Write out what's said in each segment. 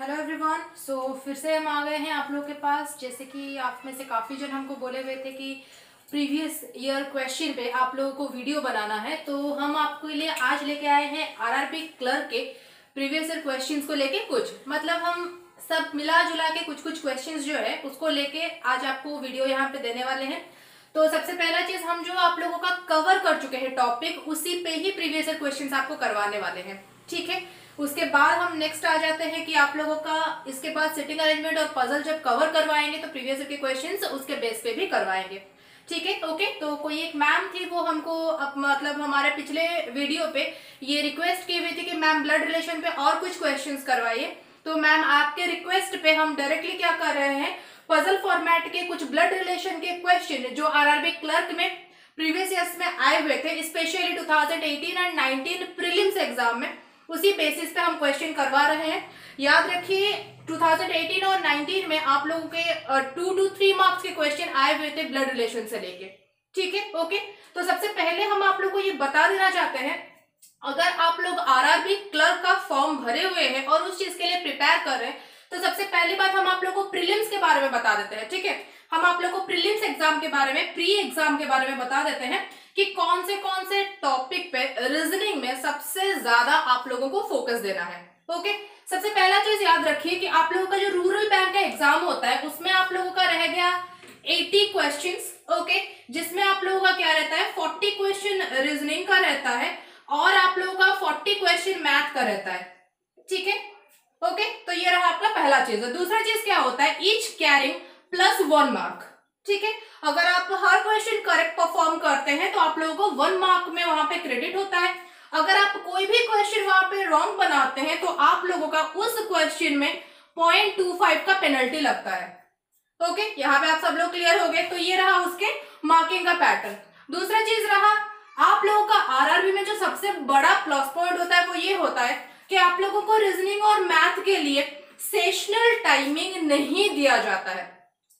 Hello everyone so फिर से हम आ गए हैं आप लोग के पास। जैसे कि आप में से काफ़ी जन हमको बोले हुए थे कि प्रीवियस ईयर क्वेश्चन पे आप लोगों को वीडियो बनाना है। तो हम आपके लिए आज लेके आए हैं आरआरबी क्लर्क के प्रीवियस ईयर क्वेश्चंस को लेके कुछ। मतलब हम सब मिला जुला के कुछ कुछ क्वेश्चंस जो है, उसको लेके आज आपको वीडियो यहाँ पे देने वाले हैं। तो सबसे पहला चीज़ हम जो आप लोगों का कवर कर चुके हैं टॉपिक उसी पे ही प्रीवियस ईयर क्वेश्चंस आपको करवाने वाले हैं। ठीक है? उसके बाद हम नेक्स्ट आ जाते हैं कि आप लोगों का इसके बाद सिटिंग अरेंजमेंट और पजल जब कवर करवाएँगे तो प्रीवियस के क्वेश्चन उसके बेस पे भी करवाएँगे। ठीक है? ओके तो कोई एक मैम थी, वो हमको अब मतलब हमारे पिछले वीडियो पे ये रिक्वेस्ट की हुई थी कि मैम ब्लड रिलेशन पे और कुछ क्वेश्चंस करवाइए। तो मैम आपके रिक्वेस्ट पे हम डायरेक्टली क्या कर रहे हैं? पजल फॉर्मेट के कुछ ब्लड रिलेशन के क्वेश्चन जो आरआरबी क्लर्क में प्रीवियस ईयर्स में आए हुए थे स्पेशली 2018 एंड 19 प्रीलिम्स एग्ज़ाम में। उसी बेसिस पे हम क्वेश्चन करवा रहे हैं। याद रखिए 2018 और 19 में आप लोगों के टू टू थ्री मार्क्स के क्वेश्चन आए हुए थे ब्लड रिलेशन से लेके। ठीक है? ओके तो सबसे पहले हम आप लोगों को ये बता देना चाहते हैं, अगर आप लोग आरआरबी क्लर्क का फॉर्म भरे हुए हैं और उस चीज़ के लिए प्रिपेयर कर रहे हैं तो सबसे पहली बात हम आप लोग को प्रीलिम्स के बारे में बता देते हैं, ठीक है? हम आप लोग को प्रीलिम्स एग्ज़ाम के बारे में प्री एग्ज़ाम के बारे में बता देते हैं। कि कौन से कौन से टॉपिक पे रीजनिंग में सबसे ज़्यादा आप लोगों को फोकस देना है। ओके सबसे पहला चीज़ याद रखिए कि आप लोगों का जो रूरल बैंक का एग्ज़ाम होता है, उसमें आप लोगों का रह गया 80 क्वेश्चंस ओके जिसमें आप लोगों का क्या रहता है 40 क्वेश्चन रीजनिंग का रहता है और आप लोगों का 40 क्वेश्चन मैथ का रहता है। ठीक है? ओके तो ये रहा आपका पहला चीज़। दूसरा चीज़ क्या होता है? Each carrying plus one mark ठीक है? अगर आप हर क्वेश्चन करेक्ट परफॉर्म करते हैं तो आप लोगों को वन मार्क में वहाँ पे क्रेडिट होता है। अगर आप कोई भी क्वेश्चन वहाँ पे रॉन्ग बनाते हैं तो आप लोगों का उस क्वेश्चन में पॉइंट टू फाइव का पेनल्टी लगता है। ओके यहाँ पे आप सब लोग क्लियर हो गए? तो ये रहा उसके मार्किंग का पैटर्न दूसरा चीज़ रहा, आप लोगों का आरआरबी में जो सबसे बड़ा प्लस पॉइंट होता है, वो ये होता है कि आप लोगों को रीजनिंग और मैथ के लिए सेशनल टाइमिंग नहीं दिया जाता है।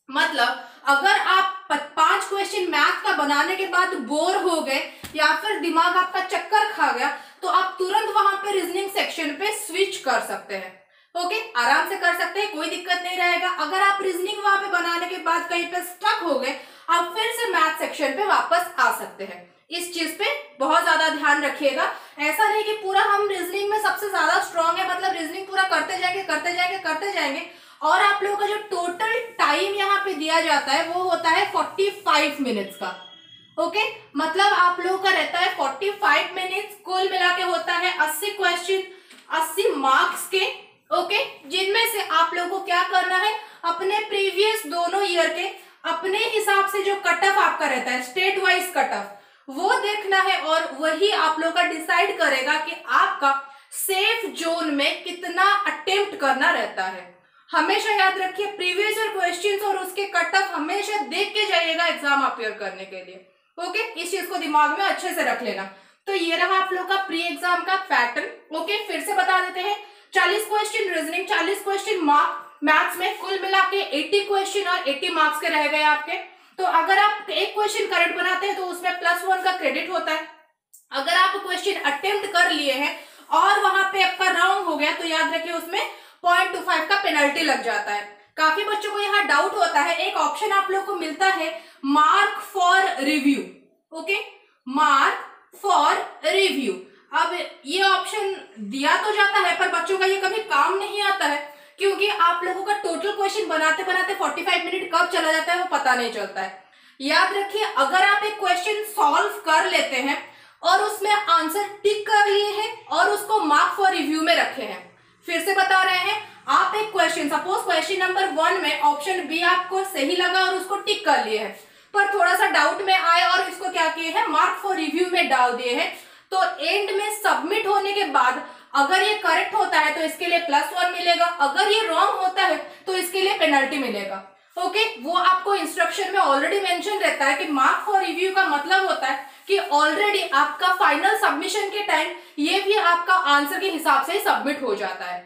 मतलब अगर आप पाँच क्वेश्चन मैथ का बनाने के बाद बोर हो गए, या फिर दिमाग आपका चक्कर खा गया तो आप तुरंत वहाँ पे रीजनिंग सेक्शन पे स्विच कर सकते हैं। ओके आराम से कर सकते हैं, कोई दिक्कत नहीं रहेगा। अगर आप रीजनिंग वहाँ पे बनाने के बाद कहीं पे स्टक हो गए, आप फिर से मैथ सेक्शन पे वापस आ सकते हैं। इस चीज़ पे बहुत ज़्यादा ध्यान रखिएगा। ऐसा नहीं कि पूरा हम रीजनिंग में सबसे ज़्यादा स्ट्रांग है मतलब रीजनिंग पूरा करते जाएँगे करते जाएँगे करते जाएँगे। और आप लोगों का जो टोटल टाइम यहाँ पे दिया जाता है, वो होता है फोर्टी फाइव मिनट्स का। ओके मतलब आप लोगों का रहता है फोर्टी फाइव मिनट्स कुल मिला के होता है अस्सी क्वेश्चन अस्सी मार्क्स के। ओके जिनमें से आप लोगों को क्या करना है, अपने प्रीवियस दोनों ईयर के, अपने हिसाब से जो कट ऑफ़ आपका रहता है स्टेट वाइज कट ऑफ़ वो देखना है और वही आप लोग का डिसाइड करेगा कि आपका सेफ़ जोन में कितना अटेम्प्ट करना रहता है। हमेशा याद रखिए प्रीवियस ईयर क्वेश्चंस और उसके कट ऑफ़ हमेशा देख के जाइएगा एग्ज़ाम अपियर करने के लिए। ओके इस चीज़ को दिमाग में अच्छे से रख लेना। तो ये रहा आप लोग का प्री एग्ज़ाम का पैटर्न ओके फिर से बता देते हैं। चालीस क्वेश्चन रीजनिंग चालीस क्वेश्चन मार्क मैथ्स में कुल मिला के एट्टी क्वेश्चन और एट्टी मार्क्स के रह गए आपके। तो अगर आप एक क्वेश्चन करेक्ट बनाते हैं तो उसमें प्लस वन का क्रेडिट होता है। अगर आप क्वेश्चन अटेम्प्ट कर लिए हैं और वहाँ पे आपका रॉन्ग हो गया तो याद रखिए उसमें पॉइंट टू फाइव का पेनल्टी लग जाता है। काफ़ी बच्चों को यहाँ डाउट होता है, एक ऑप्शन आप लोग को मिलता है, mark for review, okay? Mark for review. अब ये ऑप्शन दिया तो जाता है, पर बच्चों का ये कभी काम नहीं आता है, क्योंकि आप लोगों का टोटल क्वेश्चन बनाते बनाते 45 मिनट कब चला जाता है वो पता नहीं चलता है। याद रखिए, अगर आप एक क्वेश्चन सॉल्व कर लेते हैं और उसमें आंसर टिक कर लिए हैं और उसको मार्क फॉर रिव्यू में रखे हैं फिर से बता रहे हैं, आप एक question suppose question number one में ऑप्शन बी आपको सही लगा और उसको टिक कर लिए है। पर थोड़ा सा डाउट में आए और इसको क्या किए हैं मार्क फॉर रिव्यू में डाल दिए हैं। तो एंड में सबमिट होने के बाद, अगर ये करेक्ट होता है तो इसके लिए प्लस वन मिलेगा, अगर ये रॉन्ग होता है तो इसके लिए पेनल्टी मिलेगा। Okay okay? वो आपको इंस्ट्रक्शन में ऑलरेडी मेंशन रहता है कि मार्क फॉर रिव्यू का मतलब होता है कि ऑलरेडी आपका फाइनल सबमिशन के टाइम ये भी आपका आंसर के हिसाब से सबमिट हो जाता है।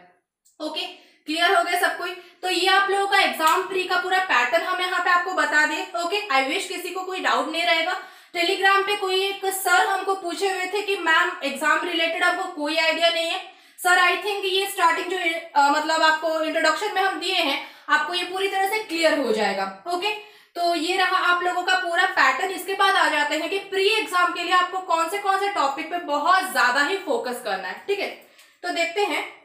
ओके क्लियर हो गया सब कोई? तो ये आप लोगों का एग्ज़ाम प्री का पूरा पैटर्न हम यहाँ पे आपको बता दें। ओके आई विश किसी को कोई डाउट नहीं रहेगा। टेलीग्राम पे कोई एक सर हमको पूछे हुए थे कि मैम एग्ज़ाम रिलेटेड आपको कोई आइडिया नहीं है। सर आई थिंक ये स्टार्टिंग जो आ, मतलब आपको इंट्रोडक्शन में हम दिए हैं आपको ये पूरी तरह से क्लियर हो जाएगा ओके तो ये रहा आप लोगों का पूरा पैटर्न इसके बाद आ जाते हैं कि प्री एग्ज़ाम के लिए आपको कौन से कौन से टॉपिक पे बहुत ज़्यादा ही फोकस करना है, ठीक है? तो देखते हैं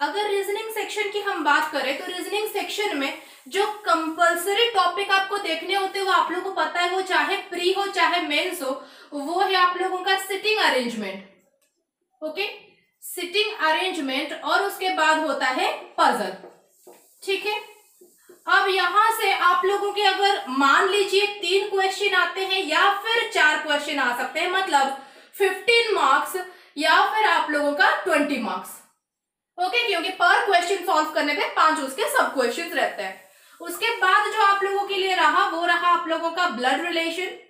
अगर रीजनिंग सेक्शन की हम बात करें तो रीजनिंग सेक्शन में जो कंपलसरी टॉपिक आपको देखने होते हैं, वो आप लोगों को पता है, वो चाहे प्री हो, चाहे मेंस हो, वो है आप लोगों का sitting arrangement okay sitting arrangement और उसके बाद होता है पजल ठीक है? अब यहाँ से आप लोगों के अगर मान लीजिए तीन क्वेश्चन आते हैं या फिर चार क्वेश्चन आ सकते हैं मतलब फिफ्टीन मार्क्स या फिर आप लोगों का ट्वेंटी मार्क्स ओके क्योंकि पर क्वेश्चन सॉल्व करने पे पाँच उसके सब क्वेश्चंस रहते हैं। उसके बाद जो आप लोगों के लिए रहा, वो रहा आप लोगों का ब्लड रिलेशन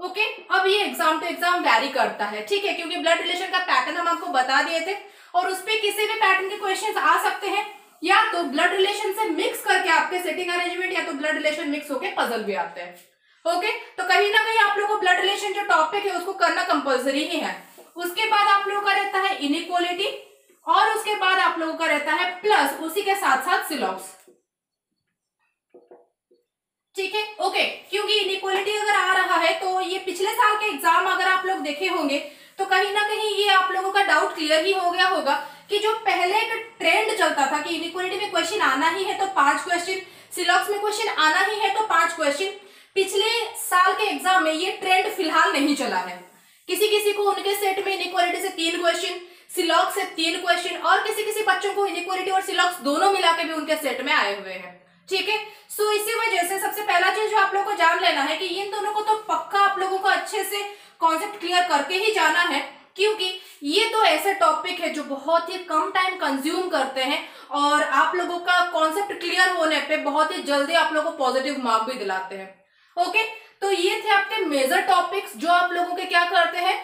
ओके अब ये एग्ज़ाम टू एग्ज़ाम वैरी करता है। ठीक है, क्योंकि ब्लड रिलेशन का पैटर्न हम आपको बता दिए थे, और उसपे किसी भी पैटर्न के क्वेश्चन आ सकते हैं, या तो ब्लड रिलेशन से मिक्स करके आपके सेटिंग अरेंजमेंट या तो ब्लड रिलेशन मिक्स होकर पजल भी आते हैं। ओके तो कहीं ना कहीं आप लोग को ब्लड रिलेशन जो टॉपिक है, उसको करना कंपल्सरी ही है। उसके बाद आप लोगों का रहता है इनइक्वालिटी और उसके बाद आप लोगों का रहता है प्लस उसी के साथ साथ सिलॉक्स ठीक है? ओके क्योंकि इनइक्वालिटी अगर आ रहा है तो ये पिछले साल के एग्ज़ाम अगर आप लोग देखे होंगे तो कहीं ना कहीं ये आप लोगों का डाउट क्लियर ही हो गया होगा कि जो पहले एक ट्रेंड चलता था कि इनइक्वालिटी में क्वेश्चन आना ही है तो पाँच क्वेश्चन सिलॉक्स में क्वेश्चन आना ही है तो पाँच क्वेश्चन पिछले साल के एग्ज़ाम में ये ट्रेंड फ़िलहाल नहीं चला है। किसी किसी को उनके सेट में इनइक्वालिटी से तीन क्वेश्चन सिलॉक्स से तीन क्वेश्चन और किसी किसी बच्चों को इनइक्वालिटी और सिलॉक्स दोनों मिला के भी उनके सेट में आए हुए हैं। ठीक है? सो इसी वजह से सबसे पहला चीज़ जो आप लोगों को जान लेना है कि इन दोनों को तो पक्का आप लोगों को अच्छे से कॉन्सेप्ट क्लियर करके ही जाना है, क्योंकि ये तो ऐसे टॉपिक है जो बहुत ही कम टाइम कंज्यूम करते हैं और आप लोगों का कॉन्सेप्ट क्लियर होने पे बहुत ही जल्दी आप लोगों को पॉजिटिव मार्क भी दिलाते हैं। ओके तो ये थे आपके मेजर टॉपिक्स जो आप लोगों के क्या करते हैं?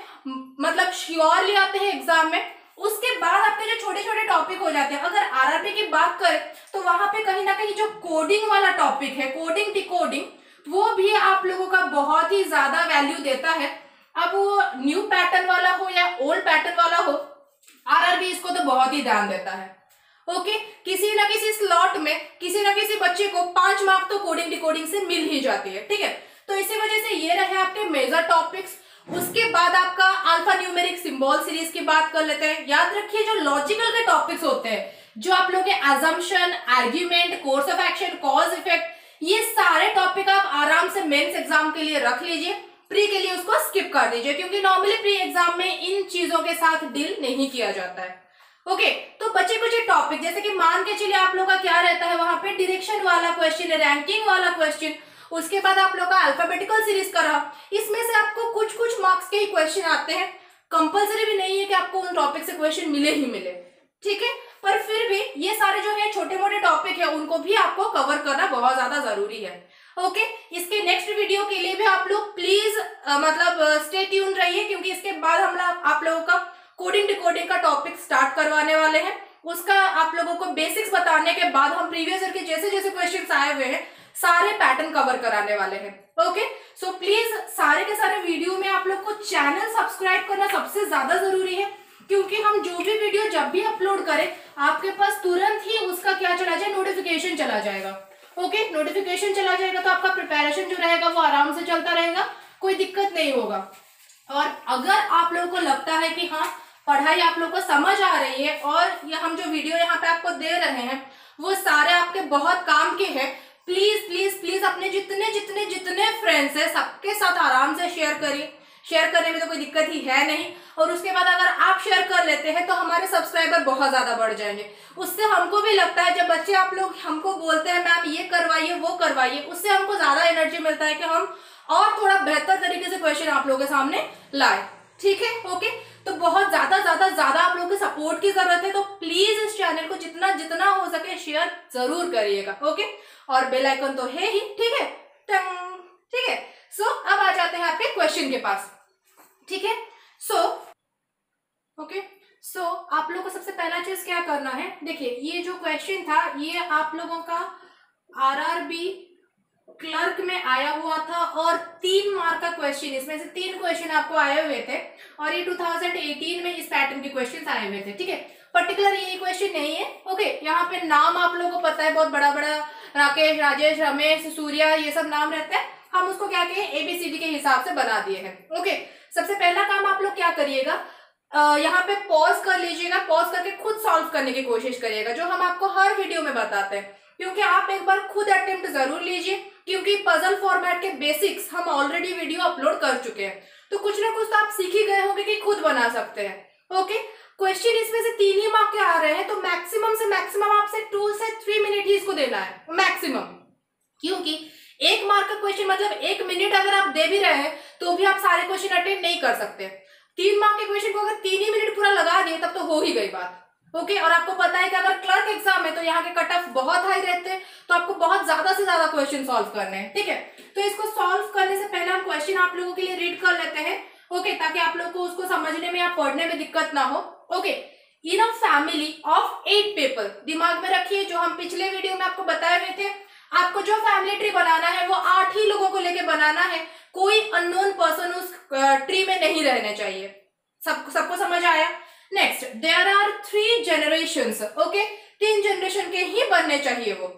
मतलब श्योरली आते हैं एग्ज़ाम में। उसके बाद आपके जो छोटे छोटे टॉपिक हो जाते हैं। अगर आरआरबी की बात करें तो वहाँ पे कहीं ना कहीं जो कोडिंग वाला टॉपिक है कोडिंग डिकोडिंग वो भी आप लोगों का बहुत ही ज़्यादा वैल्यू देता है। अब वो न्यू पैटर्न वाला हो या ओल्ड पैटर्न वाला हो आरआरबी इसको तो बहुत ही ध्यान देता है। ओके किसी ना किसी स्लॉट में, किसी ना किसी बच्चे को पाँच मार्क तो कोडिंग डिकोडिंग से मिल ही जाती है। ठीक है? तो इसी वजह से ये रहे आपके मेजर टॉपिक्स उसके बाद आपका अल्फ़ा न्यूमेरिक सिंबल सीरीज़ की बात कर लेते हैं। याद रखिए, जो लॉजिकल के टॉपिक्स होते हैं, जो आप लोग के assumption argument course of action cause effect ये सारे टॉपिक आप आराम से मेंस एग्ज़ाम के लिए रख लीजिए। प्री के लिए उसको स्किप कर दीजिए, क्योंकि नॉर्मली प्री एग्ज़ाम में इन चीज़ों के साथ डील नहीं किया जाता है। ओके तो बच्चे कुछ टॉपिक जैसे कि मान के चलिए आप लोग का क्या रहता है, वहाँ पे डिरेक्शन वाला क्वेश्चन रैंकिंग वाला क्वेश्चन उसके बाद आप लोग का अल्फाबेटिकल सीरीज़ करा। इसमें से आपको कुछ कुछ मार्क्स के ही क्वेश्चन आते हैं। कंपलसरी भी नहीं है कि आपको उन टॉपिक से क्वेश्चन मिले ही मिले। ठीक है? पर फिर भी ये सारे जो है छोटे मोटे टॉपिक है उनको भी आपको कवर करना बहुत ज़्यादा ज़रूरी है। ओके इसके नेक्स्ट वीडियो के लिए भी आप लोग प्लीज़ आ, मतलब स्टे ट्यून रहिए क्योंकि इसके बाद हम आप लोगों का कोडिंग डिकोडिंग का टॉपिक स्टार्ट करवाने वाले हैं। उसका आप लोगों को बेसिक्स बताने के बाद हम प्रीवियस ईयर के जैसे जैसे क्वेश्चंस आए हुए हैं सारे पैटर्न कवर कराने वाले हैं ओके सो प्लीज़ सारे के सारे वीडियो में आप लोग को चैनल सब्सक्राइब करना सबसे ज़्यादा ज़रूरी है, क्योंकि हम जो भी वीडियो जब भी अपलोड करें, आपके पास तुरंत ही उसका क्या चला जाए नोटिफिकेशन चला जाएगा ओके नोटिफिकेशन चला जाएगा तो आपका प्रिपेरेशन जो रहेगा वो आराम से चलता रहेगा, कोई दिक्कत नहीं होगा। और अगर आप लोगों को लगता है कि हाँ पढ़ाई आप लोग को समझ आ रही है और ये हम जो वीडियो यहाँ पे आपको दे रहे हैं, वो सारे आपके बहुत काम के हैं प्लीज़ प्लीज़ प्लीज़ अपने जितने जितने जितने फ्रेंड्स है, सबके साथ आराम से शेयर करिए। शेयर करने में तो कोई दिक्कत ही है नहीं। और उसके बाद अगर आप शेयर कर लेते हैं तो हमारे सब्सक्राइबर बहुत ज़्यादा बढ़ जाएँगे। उससे हमको भी लगता है, जब बच्चे आप लोग हमको बोलते हैं, मैम, ये करवाइए, वो करवाइए, उससे हमको ज़्यादा एनर्जी मिलता है कि हम और थोड़ा बेहतर तरीके से क्वेश्चन आप लोगों के सामने लाए। ठीक है ओके तो बहुत ज़्यादा ज़्यादा ज़्यादा आप लोगों के सपोर्ट की ज़रूरत है तो प्लीज़ इस चैनल को जितना जितना हो सके शेयर ज़रूर करिएगा ओके और बेल आइकन तो है ही, ठीक है? ठीक है? सो अब आ जाते हैं आपके क्वेश्चन के पास, ठीक है? सो ओके सो आप लोग को सबसे पहला चीज़ क्या करना है? देखिए, ये जो क्वेश्चन था, ये आप लोगों का आरआरबी क्लर्क में आया हुआ था और तीन मार्क का क्वेश्चन इसमें से तीन क्वेश्चन आपको आए हुए थे और ये 2018 में इस पैटर्न के क्वेश्चन आए हुए थे, ठीक है? पर्टिकुलर ये क्वेश्चन नहीं है ओके यहाँ पे नाम आप लोगों को पता है, बहुत बड़ा बड़ा राकेश, राजेश, रमेश, सूर्या, ये सब नाम रहते हैं। हम उसको क्या कहें एबीसीडी के हिसाब से बना दिए हैं ओके सबसे पहला काम आप लोग क्या करिएगा? यहाँ पे पॉज कर लीजिएगा पॉज करके खुद सॉल्व करने की कोशिश करिएगा, जो हम आपको हर वीडियो में बताते हैं। क्योंकि आप एक बार खुद अटेम्प्ट ज़रूर लीजिए क्योंकि पजल फॉर्मेट के बेसिक्स हम ऑलरेडी वीडियो अपलोड कर चुके हैं। तो कुछ ना कुछ तो आप सीख ही गए होंगे कि खुद बना सकते हैं। ओके क्वेश्चन इसमें से तीन ही मार्क के आ रहे हैं तो मैक्सिमम से मैक्सिमम आपसे टू से थ्री मिनट ही इसको देना है। मैक्सिमम क्योंकि एक मार्क का क्वेश्चन मतलब एक मिनट अगर आप दे भी रहे हैं तो भी आप सारे क्वेश्चन अटेंड नहीं कर सकते। तीन मार्क के क्वेश्चन को अगर तीन ही मिनट पूरा लगा दिए, तब तो हो ही गई बात। ओके और आपको पता है कि अगर क्लर्क एग्ज़ाम है तो यहाँ के कट ऑफ़ बहुत हाई रहते हैं तो आपको बहुत ज़्यादा से ज़्यादा क्वेश्चन सॉल्व करने हैं, ठीक है? तो इसको सॉल्व करने से पहले हम क्वेश्चन आप लोगों के लिए रीड कर लेते हैं ओके ताकि आप लोग को उसको समझने में या पढ़ने में दिक्कत ना हो okay in a family of eight people दिमाग में रखिए, जो हम पिछले वीडियो में आपको बताए हुए थे, आपको जो फैमिली ट्री बनाना है, वो आठ ही लोगों को लेके बनाना है, कोई अननोन पर्सन उस ट्री में नहीं रहने चाहिए। सब, सबको समझ आया? Next there are three generation okay तीन जनरेशन के ही बनने चाहिए वो।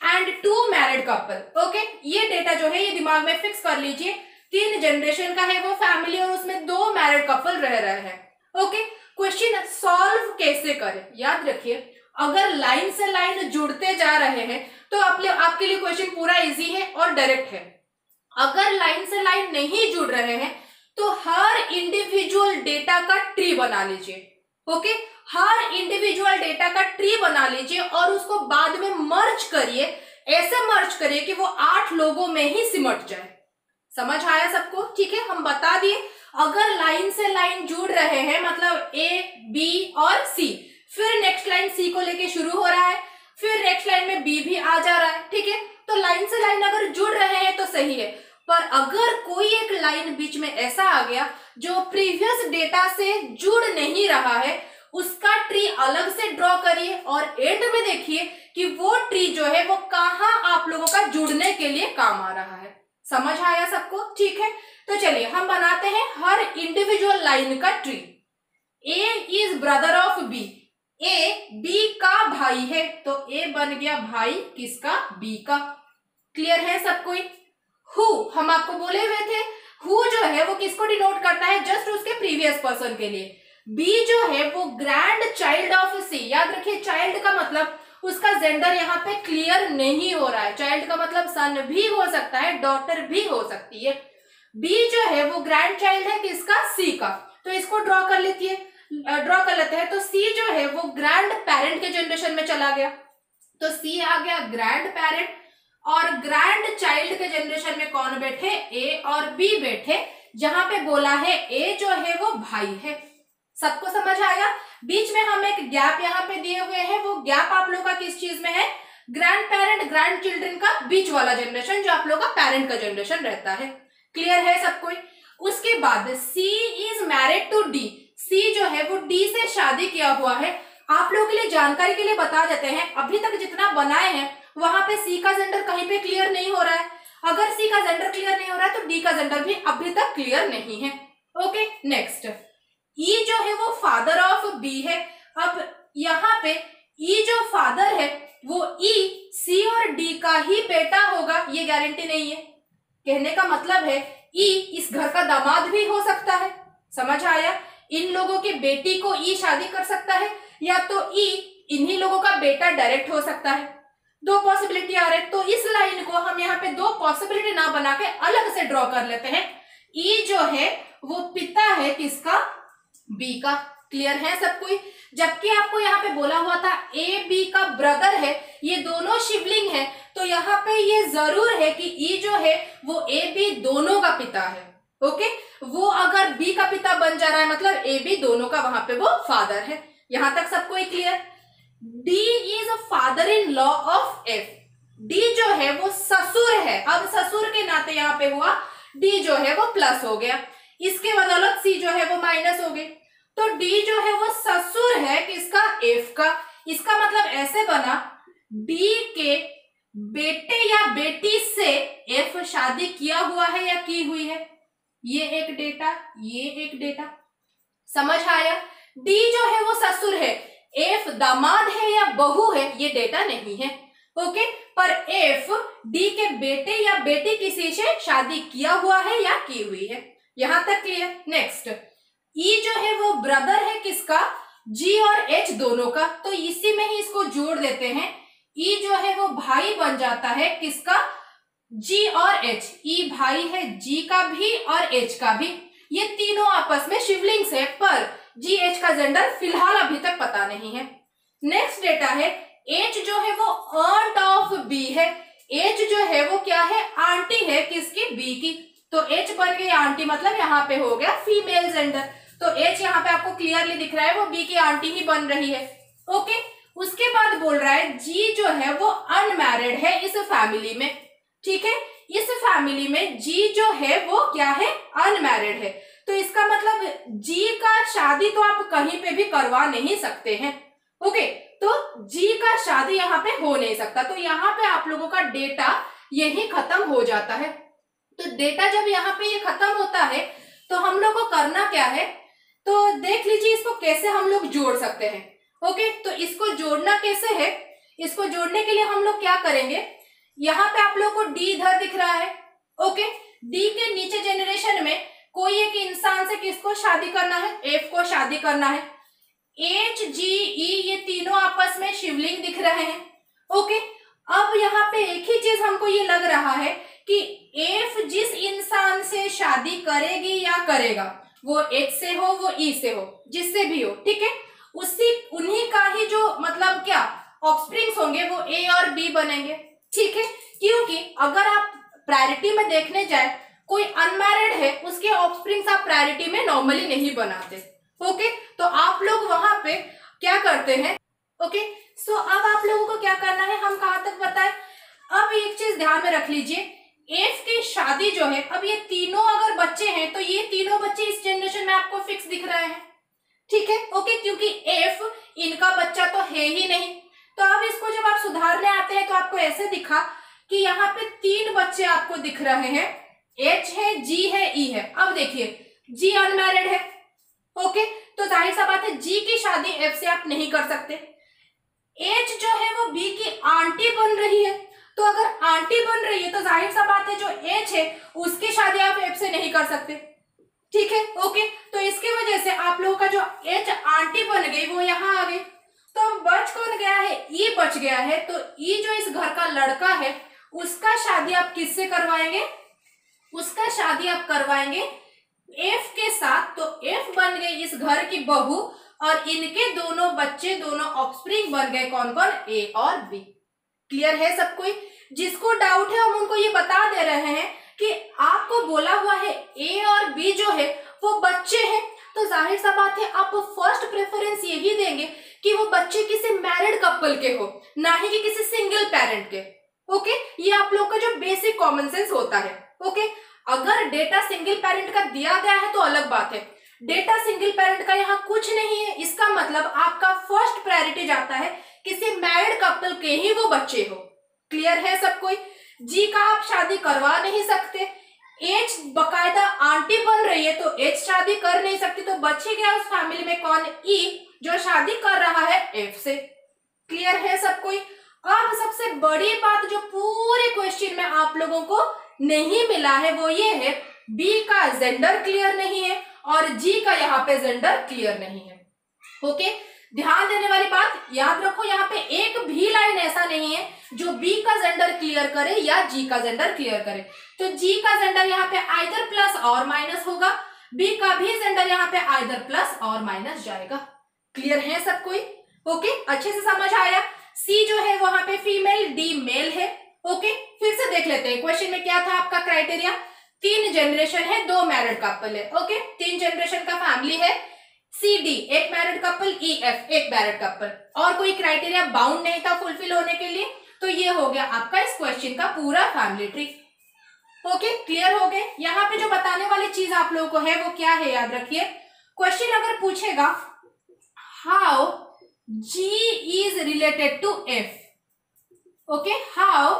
And two married couple okay ये डेटा जो है, ये दिमाग में फिक्स कर लीजिए। तीन जनरेशन का है वो फैमिली और उसमें दो मैरिड कपल रह रहे हैं ओके क्वेश्चन सॉल्व कैसे करें? याद रखिए, अगर लाइन से लाइन जुड़ते जा रहे हैं तो आप आपके लिए क्वेश्चन पूरा इजी है और डायरेक्ट है। अगर लाइन से लाइन नहीं जुड़ रहे हैं तो हर इंडिविजुअल डेटा का ट्री बना लीजिए। ओके? हर इंडिविजुअल डेटा का ट्री बना लीजिए और उसको बाद में मर्ज करिए। ऐसे मर्ज करिए कि वो आठ लोगों में ही सिमट जाए। समझ आया सबको? ठीक है, हम बता दिए। अगर लाइन से लाइन जुड़ रहे हैं मतलब ए बी और सी फिर नेक्स्ट लाइन सी को लेके शुरू हो रहा है, फिर नेक्स्ट लाइन में बी भी आ जा रहा है, ठीक है? तो लाइन से लाइन अगर जुड़ रहे हैं तो सही है। पर अगर कोई एक लाइन बीच में ऐसा आ गया जो प्रीवियस डेटा से जुड़ नहीं रहा है, उसका ट्री अलग से ड्रॉ करिए और एंड में देखिए कि वो ट्री जो है वो कहा आप लोगों का जुड़ने के लिए काम आ रहा है। समझ आया सबको? ठीक है? तो चलिए हम बनाते हैं हर इंडिविजुअल लाइन का tree A is brother of B A B का भाई है तो ए बन गया भाई किसका? बी का। क्लियर है सब कोई? हु हम आपको बोले हुए थे। हु जो है, वो किसको डिनोट करता है? जस्ट उसके प्रीवियस पर्सन के लिए। बी जो है, वो ग्रैंड चाइल्ड ऑफ़ सी याद रखिए चाइल्ड का मतलब उसका जेंडर यहाँ पे क्लियर नहीं हो रहा है। चाइल्ड का मतलब सन भी हो सकता है डॉटर भी हो सकती है। बी जो है, वो ग्रैंड चाइल्ड है किसका? सी का। तो इसको ड्रॉ कर लेती है। ड्रॉ कर लेते हैं। तो सी जो है, वो ग्रैंड पेरेंट के जनरेशन में चला गया। तो सी आ गया ग्रैंड पेरेंट और ग्रैंड चाइल्ड के जनरेशन में कौन बैठे? ए और बी बैठे। जहाँ पे बोला है ए जो है वो भाई है। सबको समझ आया बीच में हम एक गैप यहाँ पे दिए हुए हैं। वो गैप आप लोग का किस चीज़ में है? ग्रैंड पेरेंट ग्रैंड चिल्ड्रन का बीच वाला जनरेशन जो आप लोग का पेरेंट का जनरेशन रहता है। क्लियर है सब कोई? उसके बाद C is married to D C जो है वो डी से शादी किया हुआ है। आप लोगों के लिए जानकारी के लिए बता देते हैं। अभी तक जितना बनाए हैं वहाँ पे सी का जेंडर कहीं पे क्लियर नहीं हो रहा है। अगर सी का जेंडर क्लियर नहीं हो रहा है तो डी का जेंडर भी अभी तक क्लियर नहीं है। ओके नेक्स्ट ई जो है वो फादर ऑफ़ बी है। अब यहाँ पे ई जो फादर है, वो ई सी और डी का ही बेटा होगा, ये गारंटी नहीं है। कहने का मतलब है ई इस घर का दामाद भी हो सकता है। समझ आया? इन लोगों के बेटी को ई शादी कर सकता है, या तो ई इन्हीं लोगों का बेटा डायरेक्ट हो सकता है। दो पॉसिबिलिटी आ रहे तो इस लाइन को हम यहाँ पे दो पॉसिबिलिटी ना बना के अलग से ड्रॉ कर लेते हैं। ई जो है, वो पिता है किसका? बी का। क्लियर है सब कोई? जबकि आपको यहाँ पे बोला हुआ था ए बी का ब्रदर है, ये दोनों शिवलिंग है तो यहाँ पे ये ज़रूर है कि ई जो है, वो ए बी दोनों का पिता है। ओके वो अगर बी का पिता बन जा रहा है मतलब ए बी दोनों का वहाँ पे वो फादर है। यहाँ तक सबको clear D is a father in law of F D जो है वो ससुर है। अब ससुर के नाते यहाँ पे हुआ डी जो है वो प्लस हो गया। इसके बदौलत सी जो है वो माइनस हो गई। तो डी जो है वो ससुर है किसका? एफ़ का। इसका मतलब ऐसे बना डी के बेटे या बेटी से एफ़ शादी किया हुआ है या की हुई है। ये एक डेटा, ये एक डेटा। समझ आया? डी जो है वो ससुर है। एफ़ दामाद है या बहू है, ये डेटा नहीं है ओके पर एफ़ डी के बेटे या बेटी किसी से शादी किया हुआ है या की हुई है? यहाँ तक क्लियर नेक्स्ट ई जो है वो ब्रदर है किसका? जी और एच दोनों का। तो इसी में ही इसको जोड़ देते हैं। ई जो है वो भाई बन जाता है किसका? जी और एच ई भाई है जी का भी और एच का भी। ये तीनों आपस में शिवलिंग्स है, पर जी एच का जेंडर फ़िलहाल अभी तक पता नहीं है। नेक्स्ट डेटा है एच जो है वो अर्ट ऑफ़ बी है। एच जो है वो क्या है? आंटी है किसकी? बी की। तो एच बन गई आंटी मतलब यहाँ पे हो गया फीमेल जेंडर तो एच यहाँ पे आपको क्लियरली दिख रहा है, वो बी की आंटी ही बन रही है। ओके उसके बाद बोल रहा है जी जो है वो अनमैरिड है इस फैमिली में। ठीक है? इस फैमिली में जी जो है वो क्या है? अनमैरिड है। तो इसका मतलब जी का शादी तो आप कहीं पे भी करवा नहीं सकते हैं। ओके तो जी का शादी यहाँ पे हो नहीं सकता। तो यहाँ पे आप लोगों का डेटा यही खत्म हो जाता है। तो डेटा जब यहाँ पे ये खत्म होता है तो हम लोग को करना क्या है? तो देख लीजिए इसको कैसे हम लोग जोड़ सकते हैं। ओके तो इसको जोड़ना कैसे है? इसको जोड़ने के लिए हम लोग क्या करेंगे? यहाँ पे आप लोग को डी इधर दिख रहा है। ओके डी के नीचे जेनरेशन में कोई एक इंसान से किसको शादी करना है? एफ़ को शादी करना है। एच जी ई ये तीनों आपस में शिवलिंग दिख रहे हैं। ओके अब यहाँ पे एक ही चीज़ हमको ये लग रहा है कि एफ़ जिस इंसान से शादी करेगी या करेगा, वो एच से हो, वो ई से हो, जिससे भी हो, ठीक है? उसी, उन्हीं का ही जो मतलब क्या ऑफस्प्रिंग्स होंगे, वो ए और बी बनेंगे, ठीक है? क्योंकि अगर आप प्रायोरिटी में देखने जाए कोई अनमैरिड है, उसके ऑफस्प्रिंग्स आप प्रायोरिटी में नॉर्मली नहीं बनाते। ओके तो आप लोग वहाँ पे क्या करते हैं? ओके सो अब आप लोगों को क्या करना है? हम कहाँ तक बताए? अब एक चीज़ ध्यान में रख लीजिए। एफ़ की शादी जो है, अब ये तीनों अगर बच्चे हैं तो ये तीनों बच्चे इस जनरेशन में आपको फिक्स दिख रहे हैं। ठीक है? ओके क्योंकि एफ़ इनका बच्चा तो है ही नहीं। तो अब इसको जब आप सुधारने आते हैं तो आपको ऐसे दिखा कि यहाँ पे तीन बच्चे आपको दिख रहे हैं। एच है जी है ई है। अब देखिए जी अनमैरिड है। ओके तो ज़ाहिर सा बात है जी की शादी एफ़ से आप नहीं कर सकते। एच जो है, वो बी की आंटी बन रही है। तो अगर आंटी बन रही है तो ज़ाहिर सा बात है, जो एच है, उसकी शादी आप एफ़ से नहीं कर सकते। ठीक है? ओके तो इसकी वजह से आप लोगों का जो एच आंटी बन गई, वो यहाँ आ गई। तो बच कौन गया है? ई बच गया है। तो ई जो इस घर का लड़का है, उसका शादी आप किससे करवाएँगे? उसका शादी आप करवाएँगे। एफ़ के साथ तो एफ़ बन गई इस घर की बहू और इनके दोनों बच्चे, दोनों ऑफस्प्रिंग बन गए। कौन कौन? ए और बी क्लियर है सब कोई? जिसको डाउट है, हम उनको ये बता दे रहे हैं कि आपको बोला हुआ है ए और बी जो है, वो बच्चे हैं। तो ज़ाहिर सा बात है, आप फ़र्स्ट प्रेफरेंस यही देंगे कि वो बच्चे किसी मैरिड कपल के हो, ना ही कि किसी सिंगल पेरेंट के। ओके ये आप लोग का जो बेसिक कॉमन सेंस होता है। ओके? अगर डेटा सिंगल पेरेंट का दिया गया है तो अलग बात है। डेटा सिंगल पेरेंट का यहाँ कुछ नहीं है। इसका मतलब आपका फ़र्स्ट प्रायोरिटी जाता है किसी मैरिड कपल के ही वो बच्चे हो। क्लियर है सब कोई? जी का आप शादी करवा नहीं सकते। एच बकायदा आंटी बन रही है तो एच शादी कर नहीं सकती। तो बच्चे गया उस फैमिली में कौन? ई, जो शादी कर रहा है, एफ़ से। क्लियर है सब कोई? अब सबसे बड़ी बात जो पूरे क्वेश्चन में आप लोगों को नहीं मिला है वो ये है बी का जेंडर क्लियर नहीं है और जी का यहाँ पे जेंडर क्लियर नहीं है। ओके ध्यान देने वाली बात, याद रखो यहाँ पे एक भी लाइन ऐसा नहीं है जो बी का जेंडर क्लियर करे या जी का जेंडर क्लियर करे। तो जी का जेंडर यहाँ पे आइदर प्लस और माइनस होगा बी का भी जेंडर यहाँ पे आइदर प्लस और माइनस जाएगा। क्लियर है सब कोई? ओके अच्छे से समझ आया? सी जो है वहाँ पे फीमेल डी मेल है। ओके क्वेश्चन में क्या था आपका क्राइटेरिया तीन जनरेशन है, दो मैरिड कपल है ओके तीन जनरेशन का फैमिली है सी डी एक मैरिड कपल ई एफ़ एक मैरिड कपल और कोई क्राइटेरिया बाउंड नहीं था फुलफिल होने के लिए तो ये हो गया आपका इस क्वेश्चन का पूरा फैमिली ट्री ओके क्लियर हो गए? यहाँ पे जो बताने वाली चीज़ आप लोगों को है, वो क्या है याद रखिए? क्वेश्चन अगर पूछेगा how G is related to F okay how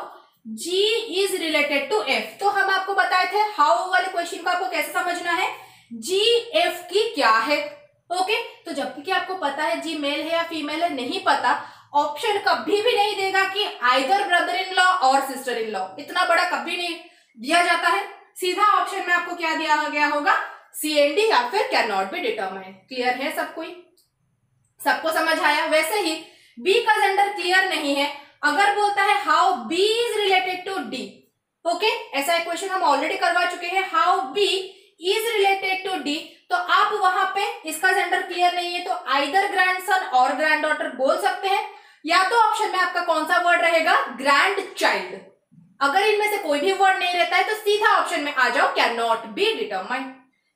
G is related to F तो हम आपको बताए थे हाउ वाले क्वेश्चन को आपको कैसे समझना है? जी एफ़ की क्या है? ओके तो जबकि आपको पता है जी मेल है या फीमेल है, नहीं पता ऑप्शन कभी भी नहीं देगा कि आइदर ब्रदर इन लॉ और सिस्टर इन लॉ इतना बड़ा कभी नहीं दिया जाता है। सीधा ऑप्शन में आपको क्या दिया गया होगा? सी एन डी या फिर can not be determine clear है सब कोई? सबको समझ आया? वैसे ही बी का जेंडर क्लियर नहीं है। अगर बोलता है how B is related to D okay ऐसा एक क्वेश्चन हम ऑलरेडी करवा चुके हैं how B is related to D तो आप वहाँ पे इसका जेंडर क्लियर नहीं है तो आइदर ग्रैंडसन और ग्रैंड डॉटर बोल सकते हैं, या तो ऑप्शन में आपका कौन सा वर्ड रहेगा? ग्रैंड चाइल्ड अगर इनमें से कोई भी वर्ड नहीं रहता है तो सीधा ऑप्शन में आ जाओ can not be determined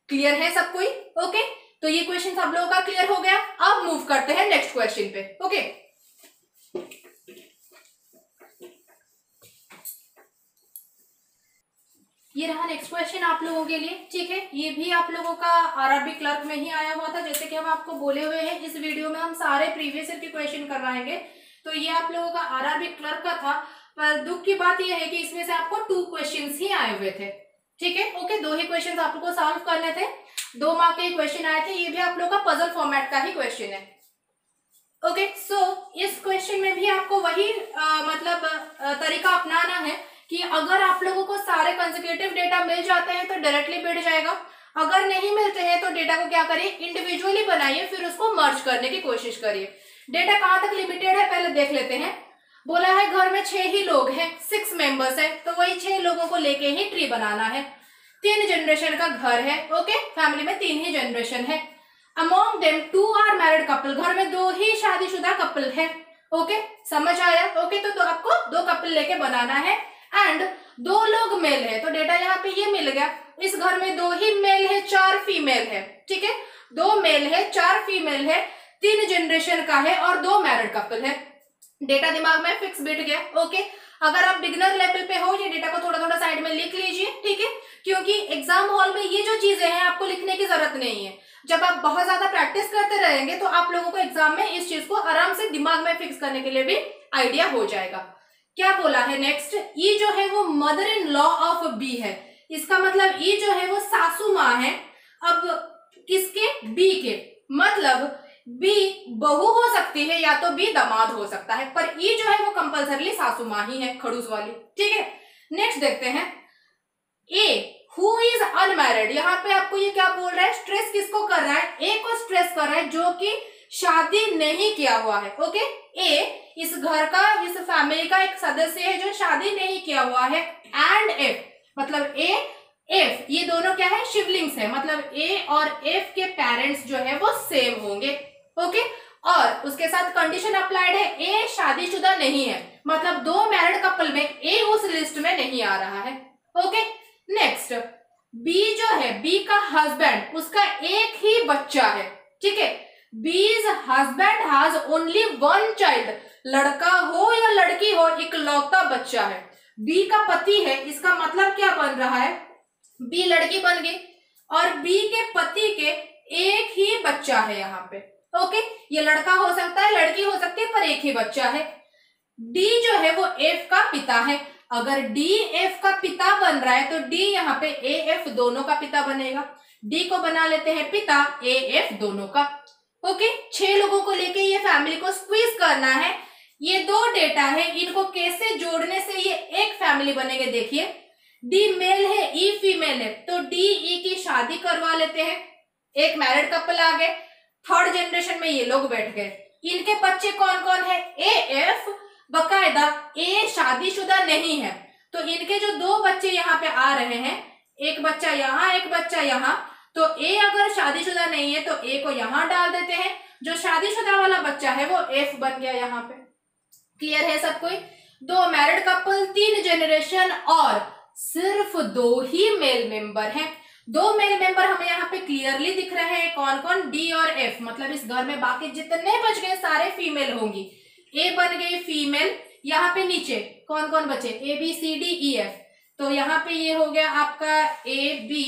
clear है सब कोई? Okay okay? तो ये क्वेश्चन सब लोगों का क्लियर हो गया। अब मूव करते हैं नेक्स्ट क्वेश्चन पे ओके ये रहा नेक्स्ट क्वेश्चन आप लोगों के लिए ठीक है? ये भी आप लोगों का आरआरबी क्लर्क में ही आया हुआ था जैसे कि हम आपको बोले हुए हैं इस वीडियो में हम सारे प्रीवियस ईयर के क्वेश्चन करवाएँगे। तो ये आप लोगों का आरआरबी क्लर्क का था पर दुख की बात यह है कि इसमें से आपको टू क्वेश्चन ही आए हुए थे ठीक है? ओके दो ही क्वेश्चन आप लोग को सॉल्व करने थे दो मार्क के क्वेश्चन आए थे ये भी आप लोग का पजल फॉर्मेट का ही क्वेश्चन है। ओके सो so, इस क्वेश्चन में भी आपको वही आ, मतलब आ, तरीका अपनाना है। कि अगर आप लोगों को सारे कंजिक्यूटिव डेटा मिल जाते हैं तो डायरेक्टली बैठ जाएगा। अगर नहीं मिलते हैं तो डेटा को क्या करिए? इंडिविजुअली बनाइए फिर उसको मर्ज करने की कोशिश करिए। डेटा कहाँ तक लिमिटेड है? पहले देख लेते हैं। बोला है घर में छह ही लोग हैं सिक्स मेंबर्स है तो वही छह लोगों को लेके ही ट्री बनाना है। तीन जनरेशन का घर है ओके फैमिली में तीन ही जनरेशन है। Among them two are married couple घर में दो ही शादीशुदा कपल है ओके समझ आया? ओके तो, तो आपको दो कपल लेके बनाना है। एंड दो लोग मेल है तो डेटा यहाँ पे ये मिल गया। इस घर में दो ही मेल है, चार फीमेल है, ठीक है? दो मेल है, चार फीमेल है, तीन जनरेशन का है और दो मैरिड कपल है। डेटा दिमाग में फिक्स बिट गया ओके अगर आप बिगनर लेवल पे हो, ये डेटा को थोड़ा थोड़ा साइड में लिख लीजिए, ठीक है? क्योंकि एग्ज़ाम हॉल में ये जो चीज़ें हैं, आपको लिखने की ज़रूरत नहीं है। जब आप बहुत ज़्यादा प्रैक्टिस करते रहेंगे तो आप लोगों को एग्ज़ाम में इस चीज़ को आराम से दिमाग में फिक्स करने के लिए भी आइडिया हो जाएगा। क्या बोला है नेक्स्ट ई जो है वो mother in law of B है। इसका मतलब ई जो है वो सासू माँ है। अब किसके? बी के। मतलब बी बहू हो सकती है या तो बी दामाद हो सकता है, पर ई जो है वो कंपल्सरली सासू माँ ही है, खड़ूस वाली। ठीक है? नेक्स्ट देखते हैं। ए हु इज़ अनमैरिड यहाँ पे आपको ये क्या बोल रहा है? स्ट्रेस किसको कर रहा है? ए को स्ट्रेस कर रहा है, जो कि शादी नहीं किया हुआ है। ओके ए इस घर का, इस फैमिली का एक सदस्य है जो शादी नहीं किया हुआ है। एंड एफ़ मतलब ए एफ़ ये दोनों क्या है? शिवलिंग्स है। मतलब ए और एफ़ के पेरेंट्स जो है, वो सेम होंगे। ओके और उसके साथ कंडीशन अप्लाइड है। ए शादीशुदा नहीं है। मतलब दो मैरिड कपल में ए उस लिस्ट में नहीं आ रहा है। ओके नेक्स्ट बी जो है बी का हस्बैंड उसका एक ही बच्चा है। ठीक है? B's husband has only one child लड़का हो या लड़की हो एक लौता बच्चा है। बी का पति है, इसका मतलब क्या बन रहा है? बी लड़की बन गई। और बी के पति के एक ही बच्चा है यहाँ पे। ओके ये लड़का हो सकता है, लड़की हो सकती है, पर एक ही बच्चा है। डी जो है, वो एफ़ का पिता है। अगर डी एफ़ का पिता बन रहा है तो डी यहाँ पे ए एफ़ दोनों का पिता बनेगा। डी को बना लेते हैं पिता ए एफ़ दोनों का। ओके छह लोगों को लेके ये फैमिली को स्क्वीज करना है। ये दो डेटा है, इनको कैसे जोड़ने से ये एक फैमिली बनेंगे? देखिए, डी मेल है, ई फीमेल है तो डी, ई की शादी करवा लेते हैं। एक मैरिड कपल आ गए थर्ड जनरेशन में ये लोग बैठ गए। इनके बच्चे कौन कौन है? ए, एफ़, बकायदा, ए, शादीशुदा नहीं है। तो इनके जो दो बच्चे यहाँ पे आ रहे हैं, एक बच्चा यहाँ, एक बच्चा यहाँ तो ए अगर शादीशुदा नहीं है तो ए को यहाँ डाल देते हैं। जो शादीशुदा वाला बच्चा है, वो एफ़ बन गया यहाँ पे। क्लियर है सब कोई? दो मैरिड कपल तीन जनरेशन और सिर्फ़ दो ही मेल मेंबर हैं। दो मेल मेंबर हमें यहाँ पे क्लियरली दिख रहे हैं कौन कौन? डी और एफ़ मतलब इस घर में बाकी जितने बच गए, सारे फीमेल होंगी। ए बन गई फीमेल यहाँ पे नीचे कौन कौन बचे? A B C D E F तो यहाँ पे ये हो गया आपका ए बी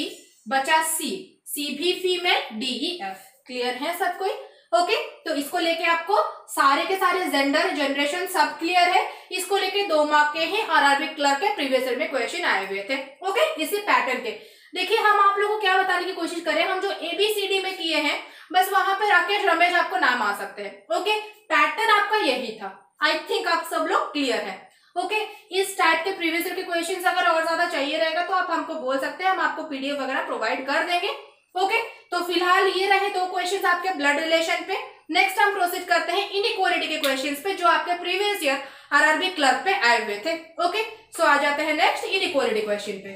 बचा सी सी भी female D E F clear है सब कोई? ओके? तो इसको लेके आपको सारे के सारे जेंडर जनरेशन सब क्लियर है। इसको लेके दो मार्क के हैं आरआरबी क्लर्क के प्रीवियस ईयर में क्वेश्चन आए हुए थे। ओके? इसी पैटर्न के। देखिए, हम आप लोगों को क्या बताने की कोशिश करें, हम जो एबीसीडी में किए हैं, बस वहाँ पर राकेश, रमेश आपको नाम आ सकते हैं। ओके? पैटर्न आपका यही था। आई थिंक आप सब लोग क्लियर है। ओके? इस टाइप के प्रीवियस ईयर के क्वेश्चन अगर और ज़्यादा चाहिए रहेगा तो आप हमको बोल सकते हैं, हम आपको पीडीएफ वगैरह प्रोवाइड कर देंगे। ओके तो फ़िलहाल ये रहे दो क्वेश्चन आपके ब्लड रिलेशन पे. नेक्स्ट हम प्रोसीड करते हैं इनइक्वालिटी के क्वेश्चन पे, जो आपके प्रीवियस ईयर आरआरबी क्लर्क पे आए हुए थे. ओके सो आ जाते हैं नेक्स्ट इनइक्वालिटी क्वेश्चन पे.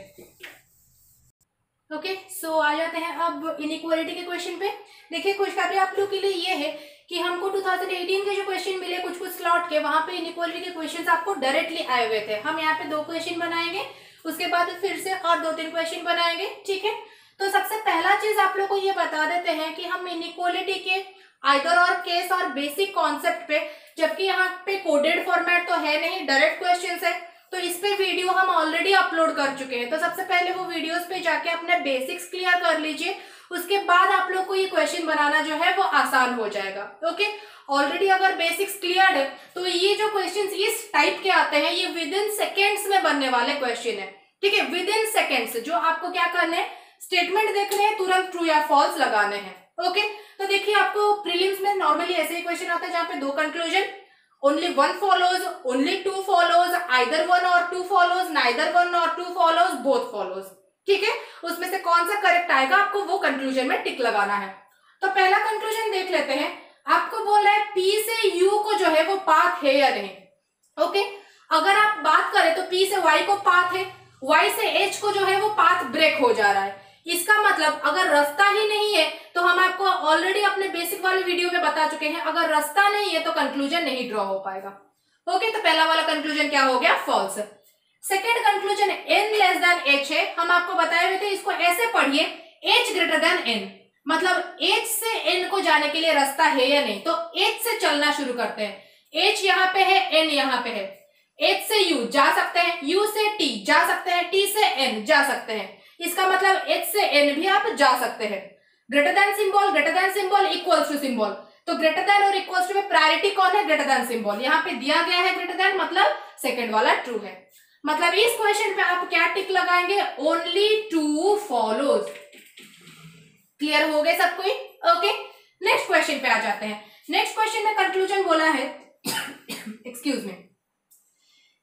ओके सो आ जाते हैं अब इनइक्वालिटी के क्वेश्चन पे. देखिए, खुशखबरी आप लोग के लिए ये है कि हमको 2018 के जो क्वेश्चन मिले कुछ कुछ स्लॉट के, वहाँ पे इनइक्वालिटी के क्वेश्चन आपको डायरेक्टली आए हुए थे. हम यहाँ पे दो क्वेश्चन बनाएँगे, उसके बाद फिर से और दो तीन क्वेश्चन बनाएँगे. ठीक है? तो सबसे पहला चीज़ आप लोग को ये बता देते हैं कि हम इनइक्वालिटी के आइदर और केस और बेसिक कॉन्सेप्ट पे, जबकि यहाँ पे कोडेड फॉर्मेट तो है नहीं डायरेक्ट क्वेश्चन है तो इस पे वीडियो हम ऑलरेडी अपलोड कर चुके हैं। तो सबसे पहले वो वीडियोस पे जाके अपने बेसिक्स क्लियर कर लीजिए, उसके बाद आप लोग को ये क्वेश्चन बनाना जो है वो आसान हो जाएगा ओके ऑलरेडी अगर बेसिक्स क्लियर है तो ये जो क्वेश्चन इस टाइप के आते हैं, ये विद इन सेकेंड्स में बनने वाले क्वेश्चन है, ठीक है? विद इन सेकेंड्स जो आपको क्या करना है स्टेटमेंट देखने हैं, तुरंत ट्रू या फॉल्स लगाने हैं। ओके तो देखिए, आपको प्रीलिम्स में नॉर्मली ऐसे ही क्वेश्चन आता है जहाँ पे दो conclusion only one follows only two follows either one और टू फॉलोज नाइदर वन और टू फॉलोज बोथ फॉलोज ठीक है? उसमें से कौन सा करेक्ट आएगा, आपको वो कंक्लूजन में टिक लगाना है। तो पहला कंक्लूजन देख लेते हैं। आपको बोल रहा है पी से यू को जो है, वो पाथ है या नहीं? ओके अगर आप बात करें तो पी से वाई को पाथ है। वाई से एच को जो है, वो पाथ ब्रेक हो जा रहा है। इसका मतलब अगर रास्ता ही नहीं है तो हम आपको ऑलरेडी अपने बेसिक वाले वीडियो में बता चुके हैं। अगर रास्ता नहीं है तो कंक्लूजन नहीं ड्रॉ हो पाएगा। ओके तो पहला वाला कंक्लूजन क्या हो गया? False second conclusion N less than H है। हम आपको बताए हुए थे, इसको ऐसे पढ़िए एच ग्रेटर देन एन मतलब एच से एन को जाने के लिए रास्ता है या नहीं? तो एच से चलना शुरू करते हैं। एच यहाँ पे है एन यहाँ पे है। एच से यू जा सकते हैं यू से टी जा सकते हैं टी से एन जा सकते हैं। इसका मतलब एच से एन भी आप जा सकते हैं। Greater than symbol greater than symbol equals to symbol तो ग्रेटर देन और इक्वल्स टू में प्रायोरिटी कौन है? ग्रेटर देन सिंबल यहाँ पे दिया गया है ग्रेटर देन मतलब सेकेंड वाला ट्रू है। मतलब इस क्वेश्चन पे आप क्या टिक लगाएँगे? ओनली टू फॉलोज क्लियर हो गए सब कोई? ओके नेक्स्ट क्वेश्चन पे आ जाते हैं। नेक्स्ट क्वेश्चन में कंक्लूजन बोला है। एक्सक्यूज में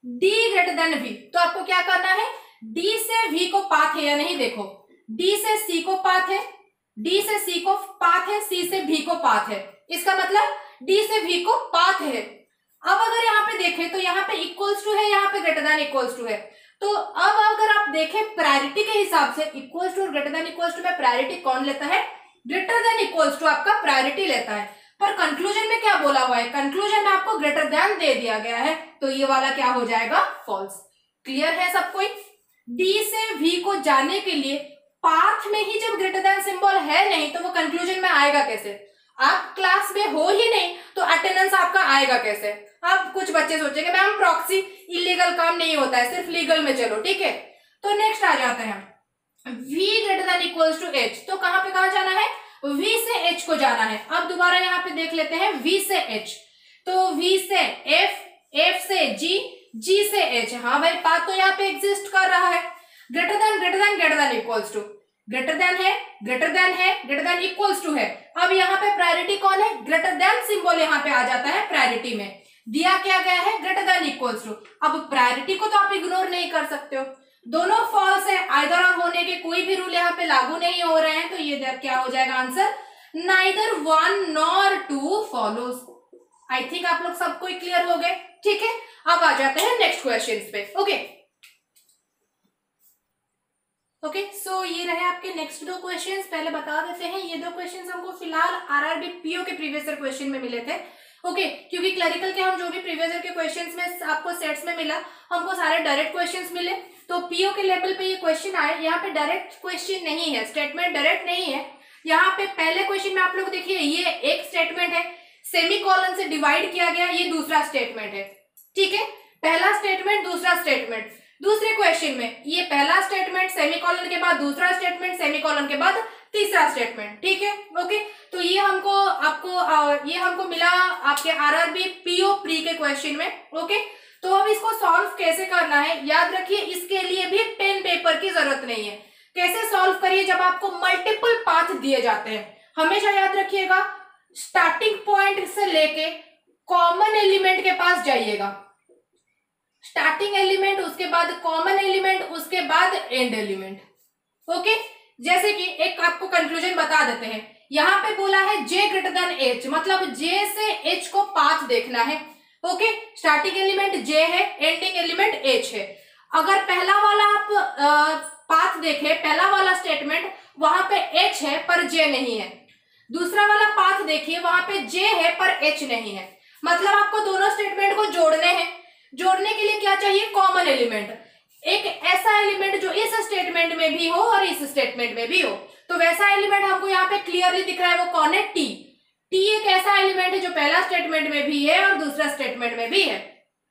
डी ग्रेटर देन वी तो आपको क्या करना है? डी से वी को पाथ है या नहीं देखो। डी से सी को पाथ है, डी से सी को पाथ है, सी से भी को पाथ है। इसका मतलब डी से वी को पाथ है। अब अगर यहाँ पे देखें तो यहाँ पे इक्वल्स टू है, यहाँ पे ग्रेटर देन इक्वल्स टू है। तो अब अगर आप देखें प्रायोरिटी के हिसाब से इक्वल्स टू और ग्रेटर देन इक्वल्स टू में प्रायोरिटी कौन लेता है? ग्रेटर देन इक्वल्स टू आपका प्रायोरिटी लेता है। पर कंक्लूजन में क्या बोला हुआ है? कंक्लूजन में आपको ग्रेटर देन दे दिया गया है। तो ये वाला क्या हो जाएगा? फॉल्स क्लियर है सब कोई? डी से वी को जाने के लिए पाथ में ही जब ग्रेटर देन सिंबल है नहीं तो वो कंक्लूजन में आएगा कैसे? आप क्लास में हो ही नहीं तो अटेंडेंस आपका आएगा कैसे? अब कुछ बच्चे सोचेंगे, मैम प्रॉक्सी इलीगल काम नहीं होता है, सिर्फ़ लीगल में चलो, ठीक है? तो नेक्स्ट आ जाते हैं। V greater than equals to H तो कहाँ पे कहा जाना है? V से h को जाना है। अब दोबारा यहाँ पे देख लेते हैं, v से h तो v से f f से g जी से एच हाँ भाई पाथ तो यहाँ पे एग्जिस्ट कर रहा है। Greater than greater than greater than equals to greater than है ग्रेटर देन है ग्रेटर देन इक्वल्स टू है। अब यहाँ पे प्रायोरिटी कौन है? ग्रेटर देन सिंबल यहाँ पे आ जाता है प्रायोरिटी में। दिया क्या गया है? ग्रेटर देन इक्वल्स टू अब प्रायोरिटी को तो आप इग्नोर नहीं कर सकते हो। दोनों फॉल्स है। आइदर और होने के कोई भी रूल यहाँ पे लागू नहीं हो रहे हैं तो ये क्या हो जाएगा answer neither one nor two follows I think आप लोग सब कोई क्लियर हो गए। ठीक है? अब आ जाते हैं नेक्स्ट क्वेश्चन पे. ओके ओके सो ये रहे आपके नेक्स्ट दो क्वेश्चंस पहले बता देते हैं ये दो क्वेश्चंस हमको फ़िलहाल आरआरबी पीओ के प्रीवियस ईयर क्वेश्चन में मिले थे. ओके okay, क्योंकि क्लरिकल के हम जो भी प्रीवियस ईयर के क्वेश्चंस में आपको सेट्स में मिला हमको सारे डायरेक्ट क्वेश्चंस मिले. तो पीओ के लेवल पे ये क्वेश्चन आए यहाँ पे डायरेक्ट क्वेश्चन नहीं है स्टेटमेंट डायरेक्ट नहीं है. यहाँ पे पहले क्वेश्चन में आप लोग देखिए ये एक स्टेटमेंट है. सेमी कॉलन से डिवाइड किया गया ये दूसरा स्टेटमेंट है. ठीक है? पहला स्टेटमेंट दूसरा स्टेटमेंट दूसरे क्वेश्चन में ये पहला स्टेटमेंट सेमी कॉलन के बाद दूसरा स्टेटमेंट सेमी कॉलन के बाद तीसरा स्टेटमेंट ठीक है? ओके तो ये हमको आपको आ, ये हमको मिला आपके आरआरबी पीओ प्री के क्वेश्चन में. ओके तो अब इसको सॉल्व कैसे करना है? याद रखिए इसके लिए भी पेन पेपर की ज़रूरत नहीं है. कैसे सॉल्व करिए? जब आपको मल्टीपल पाथ दिए जाते हैं. हमेशा याद रखिएगा स्टार्टिंग पॉइंट से लेके कॉमन एलिमेंट के पास जाइएगा. स्टार्टिंग एलिमेंट उसके बाद कॉमन एलिमेंट उसके बाद एंड एलिमेंट ओके जैसे कि एक आपको कंक्लूजन बता देते हैं। यहाँ पे बोला है जे ग्रेटर देन एच मतलब जे से एच को पाथ देखना है। ओके स्टार्टिंग एलिमेंट जे है एंडिंग एलिमेंट एच है। अगर पहला वाला आप पाथ देखें, पहला वाला स्टेटमेंट वहाँ पे एच है, पर जे नहीं है। दूसरा वाला पाथ देखिए, वहाँ पे जे है, पर एच नहीं है। मतलब आपको दोनों स्टेटमेंट को जोड़ने हैं। जोड़ने के लिए क्या चाहिए? कॉमन एलिमेंट एक ऐसा एलिमेंट जो इस स्टेटमेंट में भी हो और इस स्टेटमेंट में भी हो। तो वैसा एलिमेंट हमको यहाँ पे क्लियरली दिख रहा है वो कौन है? टी टी एक ऐसा एलिमेंट है जो पहला स्टेटमेंट में भी है और दूसरा स्टेटमेंट में भी है।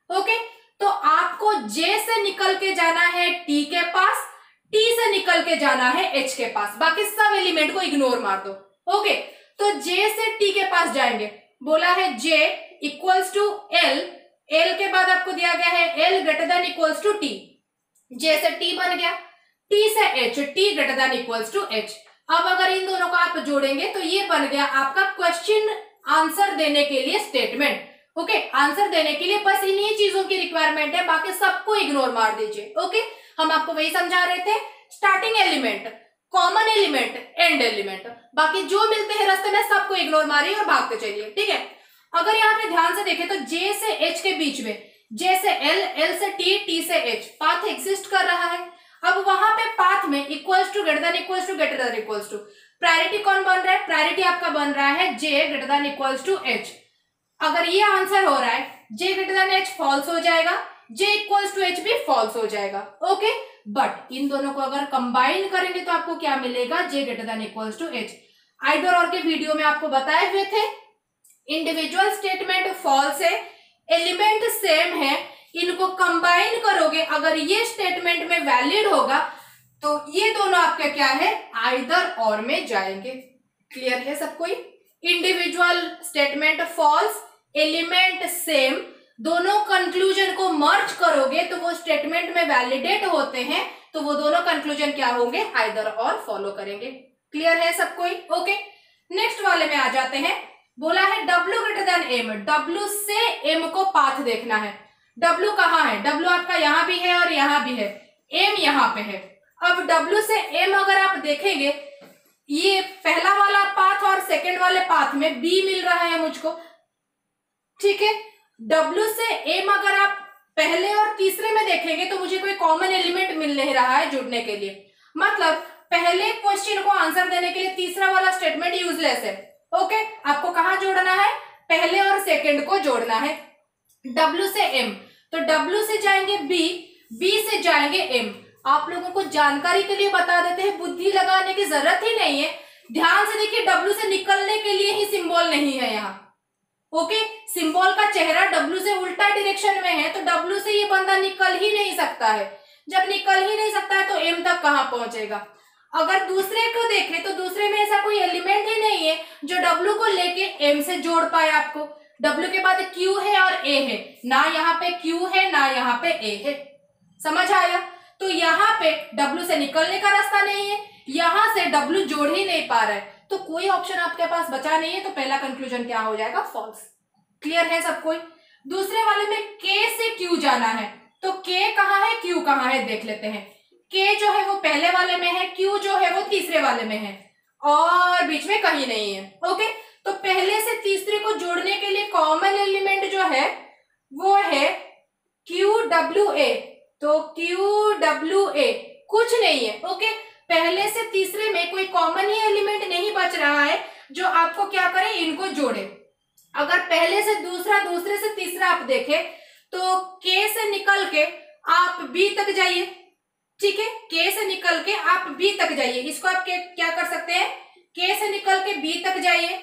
ओके तो आपको जे से निकल के जाना है टी के पास टी से निकल के जाना है एच के पास। बाकी सब एलिमेंट को इग्नोर मार दो। ओके तो जे से टी के पास जाएँगे। बोला है J equals to L L के बाद आपको दिया गया है L greater than equals to T J से टी बन गया। टी से H T greater than equals to H अब अगर इन दोनों को आप जोड़ेंगे तो ये बन गया आपका क्वेश्चन आंसर देने के लिए स्टेटमेंट ओके okay, आंसर देने के लिए बस इन्हीं चीज़ों की रिक्वायरमेंट है बाकी सबको इग्नोर मार दीजिए। Okay okay? हम आपको वही समझा रहे थे। Starting element common element end element बाकी जो मिलते हैं रास्ते में सबको इग्नोर मारिए और भागते चलिए। ठीक है? अगर यहाँ पे ध्यान से देखें तो जे से एच के बीच में जे से एल एल से टी टी से एच पाथ एग्जिस्ट कर रहा है। अब वहाँ पे पाथ में equals to greater than equals to greater than equals to priority कौन बन रहा है? प्रायोरिटी आपका बन रहा है J greater than equals to H अगर ये आंसर हो रहा है J greater than H false हो जाएगा। जे इक्वल्स टू एच भी फॉल्स हो जाएगा। ओके बट इन दोनों को अगर कंबाइन करेंगे तो आपको क्या मिलेगा? J greater than equals to H either और के वीडियो में आपको बताए हुए थे इंडिविजुअल स्टेटमेंट फॉल्स है एलिमेंट सेम है, इनको कंबाइन करोगे, अगर ये स्टेटमेंट में वैलिड होगा तो ये दोनों आपका क्या है? आइदर और में जाएँगे। क्लियर है सब कोई? Individual statement false element same दोनों कंक्लूजन को मर्ज करोगे तो वो स्टेटमेंट में वैलिडेट होते हैं तो वो दोनों कंक्लूजन क्या होंगे? आइदर और फॉलो करेंगे। क्लियर है सब कोई? ओके नेक्स्ट वाले में आ जाते हैं। बोला है W greater than M W से एम को पाथ देखना है। डब्ल्यू कहाँ है? डब्ल्यू आपका यहाँ भी है और यहाँ भी है। एम यहाँ पे है। अब डब्ल्यू से एम अगर आप देखेंगे, ये पहला वाला पाथ और सेकंड वाले पाथ में बी मिल रहा है मुझको। ठीक है? डब्ल्यू से एम अगर आप पहले और तीसरे में देखेंगे तो मुझे कोई कॉमन एलिमेंट मिल नहीं रहा है जुड़ने के लिए। मतलब पहले क्वेश्चन को आंसर देने के लिए तीसरा वाला स्टेटमेंट यूजलेस है। ओके, आपको कहा जोड़ना है? पहले और सेकंड को जोड़ना है। डब्ल्यू से एम तो डब्ल्यू से जाएँगे बी बी से जाएँगे एम आप लोगों को जानकारी के लिए बता देते हैं, बुद्धि लगाने की ज़रूरत ही नहीं है। ध्यान से देखिए डब्ल्यू से निकलने के लिए ही सिंबल नहीं है यहाँ। ओके सिंबल का चेहरा डब्ल्यू से उल्टा डायरेक्शन में है तो डब्ल्यू से ये बंदा निकल ही नहीं सकता है। जब निकल ही नहीं सकता है तो एम तक कहाँ पहुंचेगा? अगर दूसरे को देखें तो दूसरे में ऐसा कोई एलिमेंट ही नहीं है जो डब्ल्यू को लेके एम से जोड़ पाए आपको। डब्ल्यू के बाद क्यू है और ए है। ना यहाँ पे क्यू है, ना यहाँ पे ए है। समझ आया? तो यहाँ पे डब्ल्यू से निकलने का रास्ता नहीं है। यहाँ से डब्ल्यू जोड़ ही नहीं पा रहा है। तो कोई ऑप्शन आपके पास बचा नहीं है तो पहला कंक्लूजन क्या हो जाएगा? फॉल्स क्लियर है सब कोई? दूसरे वाले में के से क्यू जाना है। तो के कहाँ है? क्यू कहाँ है? देख लेते हैं। के जो है वो पहले वाले में है, क्यू जो है वो तीसरे वाले में है। और बीच में कहीं नहीं है, ओके? तो पहले से तीसरे को जोड़ने के लिए कॉमन एलिमेंट जो है, वो है क्यू डब्ल्यू ए तो क्यू डब्ल्यू ए कुछ नहीं है, ओके? पहले से तीसरे में कोई कॉमन ही एलिमेंट नहीं बच रहा है, जो आपको क्या करे, इनको जोड़े। अगर पहले से दूसरा, दूसरे से तीसरा आप देखें तो के से निकल के आप बी तक जाइए। ठीक है? के से निकल के आप बी तक जाइए। इसको आप क्या कर सकते हैं? के से निकल के बी तक जाइए।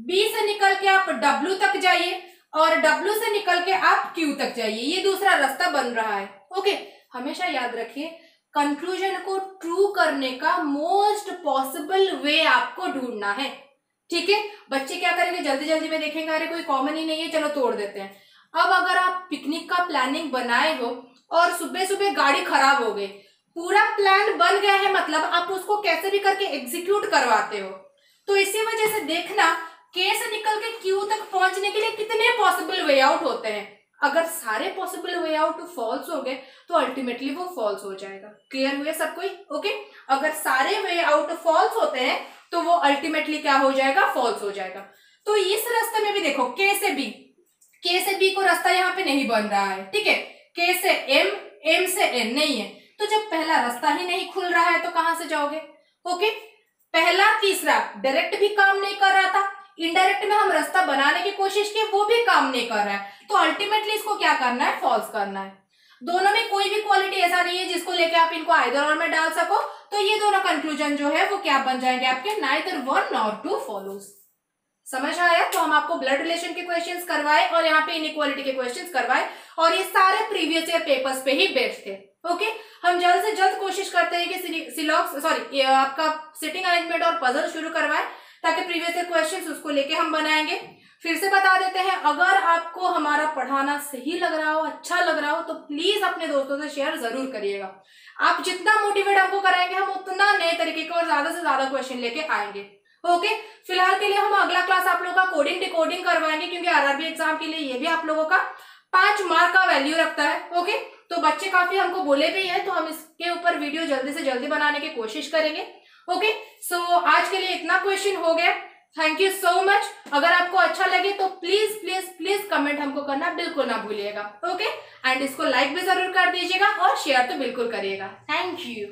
बी से निकल के आप डब्ल्यू तक जाइए और डब्ल्यू से निकल के आप क्यू तक जाइए। ये दूसरा रास्ता बन रहा है। ओके हमेशा याद रखिए कंक्लूजन को ट्रू करने का मोस्ट पॉसिबल वे आपको ढूंढना है। ठीक है? बच्चे क्या करेंगे? जल्दी जल्दी में देखेंगे। अरे, कोई कॉमन ही नहीं है। चलो तोड़ देते हैं। अब अगर आप पिकनिक का प्लानिंग बनाए हो और सुबह सुबह गाड़ी खराब हो गई पूरा प्लान बन गया है मतलब आप उसको कैसे भी करके एग्जीक्यूट करवाते हो। तो इसी वजह से देखना के से निकल के क्यू तक पहुँचने के लिए कितने पॉसिबल वे आउट होते हैं। अगर सारे पॉसिबल वे आउट फॉल्स हो गए तो अल्टीमेटली वो फॉल्स हो जाएगा। क्लियर हुए सब कोई? ओके अगर सारे वे आउट फॉल्स होते हैं तो वो अल्टीमेटली क्या हो जाएगा? फॉल्स हो जाएगा। तो इस रास्ते में भी देखो के से बी के से बी को रास्ता यहाँ पे नहीं बन रहा है, ठीक है? के से एम एम से एन नहीं है। तो जब पहला रास्ता ही नहीं खुल रहा है तो कहाँ से जाओगे? ओके, पहला तीसरा डायरेक्ट भी काम नहीं कर रहा था। इनडायरेक्ट में हम रास्ता बनाने की कोशिश की, वो भी काम नहीं कर रहा है। तो अल्टीमेटली इसको क्या करना है? फॉल्स करना है। दोनों में कोई भी क्वालिटी ऐसा नहीं है जिसको लेके आप इनको आइदर और में डाल सको। तो ये दोनों कंक्लूजन जो है, वो क्या बन जाएँगे आपके? नाइदर वन और टू फॉलोज समझ आया? तो हम आपको ब्लड रिलेशन के क्वेश्चंस करवाए और यहाँ पे इनक्वालिटी के क्वेश्चंस करवाए। और ये सारे प्रीवियस ईयर पेपर्स पे ही बेस्ड थे। ओके? हम जल्द से जल्द कोशिश करते हैं कि सिलॉक्स सॉरी आपका सिटिंग अरेंजमेंट और पजल शुरू करवाए, ताकि प्रीवियस ईयर उसको लेके हम बनाएँगे। फिर से बता देते हैं, अगर आपको हमारा पढ़ाना सही लग रहा हो अच्छा लग रहा हो तो प्लीज़ अपने दोस्तों से शेयर ज़रूर करिएगा। आप जितना मोटिवेट हमको कराएँगे, हम उतना नए तरीके के और ज़्यादा से ज़्यादा क्वेश्चन लेके आएँगे। ओके? फ़िलहाल के लिए हम अगला क्लास आप लोगों का कोडिंग डिकोडिंग करवाएँगे, क्योंकि आरआरबी एग्ज़ाम के लिए ये भी आप लोगों का पाँच मार्क का वैल्यू रखता है। ओके? तो बच्चे काफ़ी हमको बोले भी हैं तो हम इसके ऊपर वीडियो जल्दी से जल्दी बनाने की कोशिश करेंगे। ओके सो so, आज के लिए इतना क्वेश्चन हो गया। थैंक यू सो मच अगर आपको अच्छा लगे तो प्लीज़ प्लीज़ प्लीज़ कमेंट हमको करना बिल्कुल ना भूलिएगा। ओके एंड इसको लाइक भी ज़रूर कर दीजिएगा और शेयर तो बिल्कुल करिएगा। Thank you